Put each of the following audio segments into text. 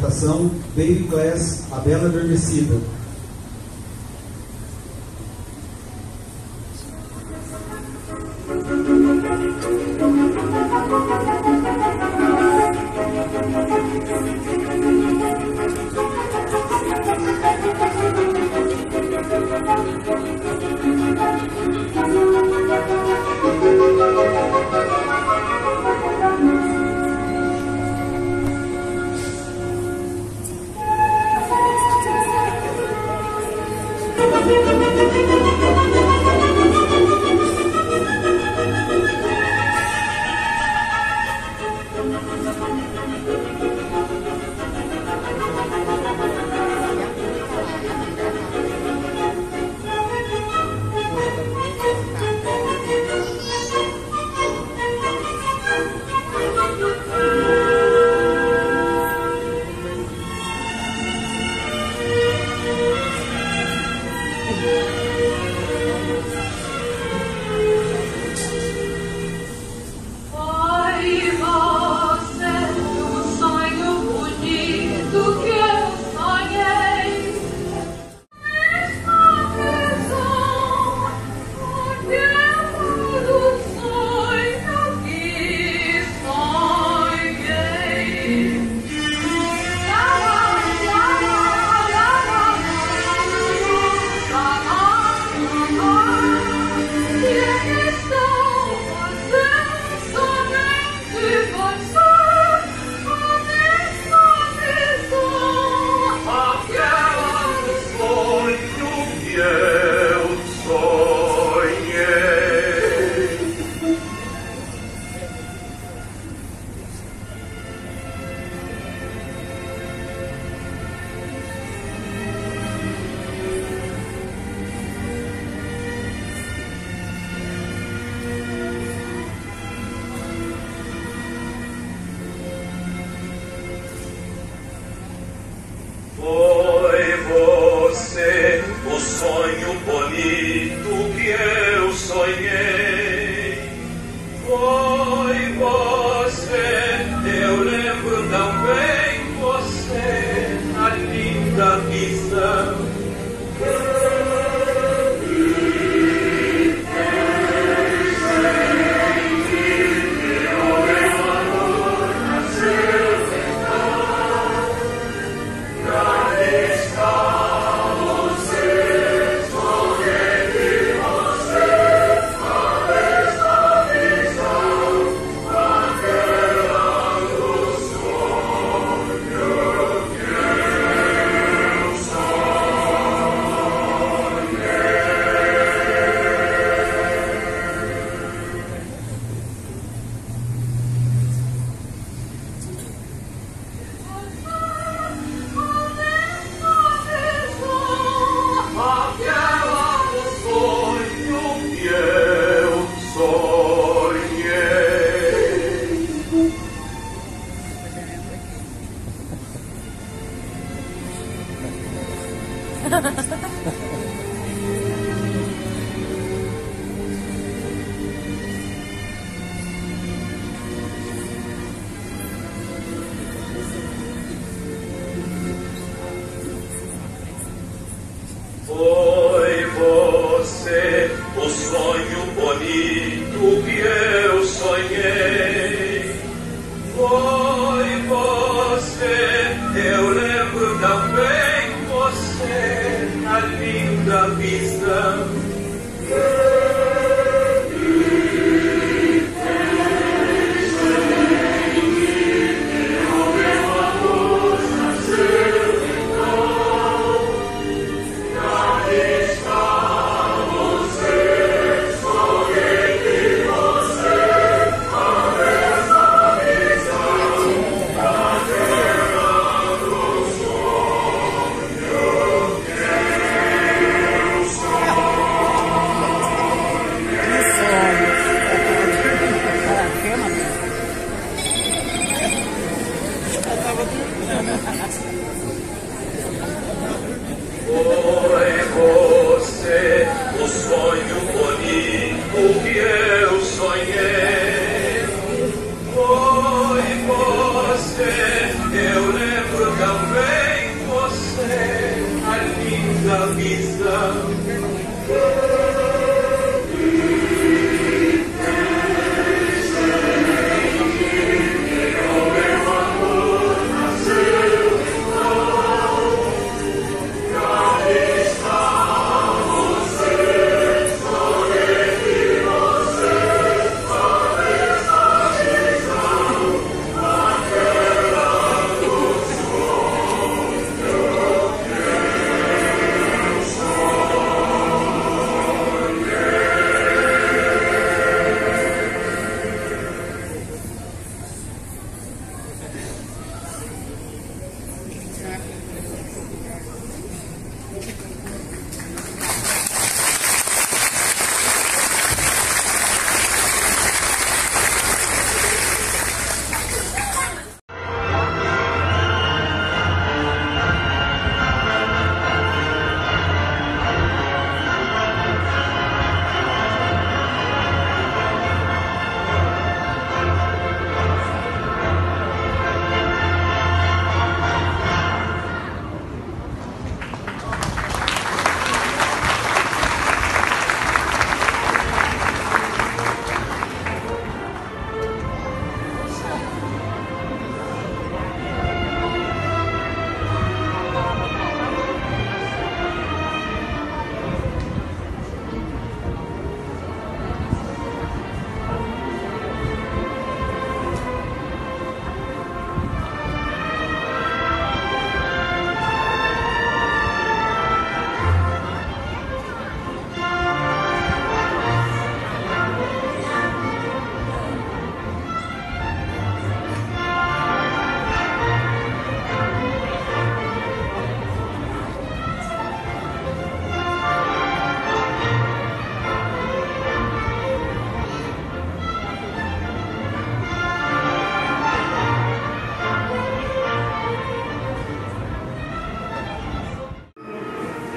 interpretação Baby Class, A Bela Adormecida. Sonho bonito que eu sonhei. Foi você, eu lembro tão bem você, a linda visão. Foi você o sonho bonito que eu sonhei. Foi você, eu lembro tão bem você, a Marinho da Vista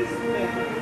this man.